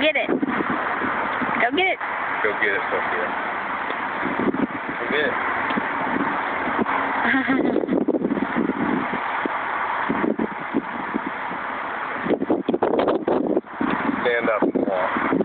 get it. Go get it. Go get it, Sophia. Go get it. Stand up and walk.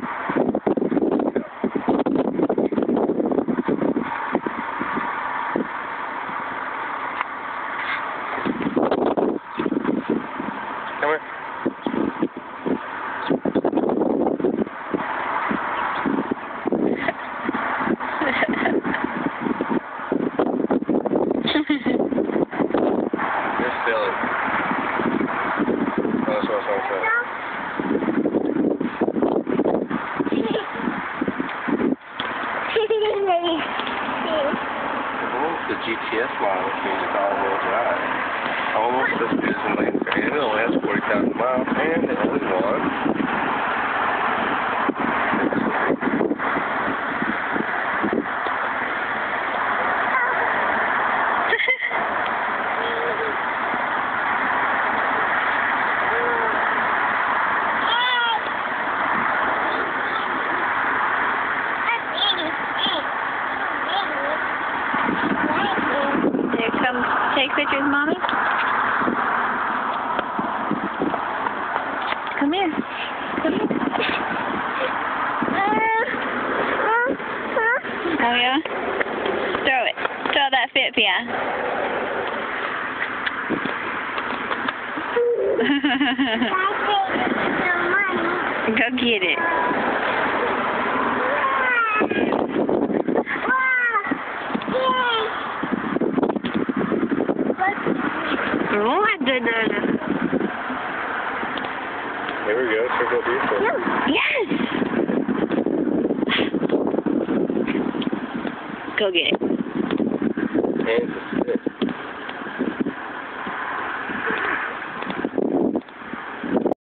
The GTS model means it's all-wheel drive. Good as a Land Grant. It'll last 40,000 miles, and it has one. Here, come take pictures, mommy. Come here. Come here. Oh yeah. Throw it. Throw that fit, Go get it. What the Here we go. Circle beautiful. Yes. Go get it. And it's a stick.